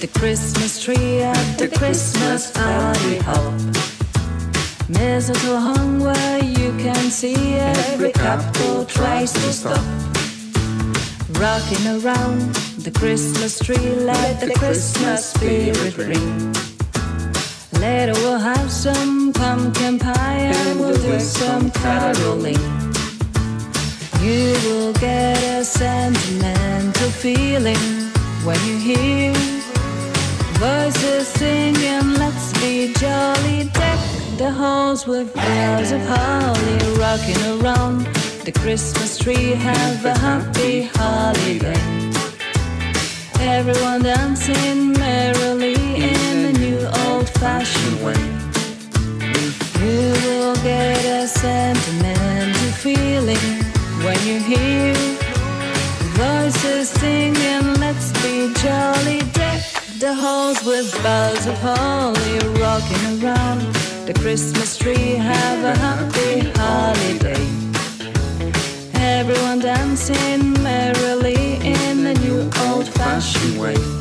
the Christmas tree at the Christmas party hop. Mistletoe hung where you can see every couple tries to stop. Rocking around the Christmas tree, let the Christmas spirit ring. Later we'll have some pumpkin pie and we'll do some caroling. You will get a sentimental feeling when you hear voices singing, let's be jolly. Deck the halls with bells of holly, rocking around the Christmas tree. Have a happy holiday. Everyone dancing merrily in a new old fashioned way. You will get a sentimental feeling when you hear voices singing, let's be jolly. Deck the halls with bells of holly, rocking around the Christmas tree. Have a happy holiday. Everyone dancing merrily in a new old fashioned way.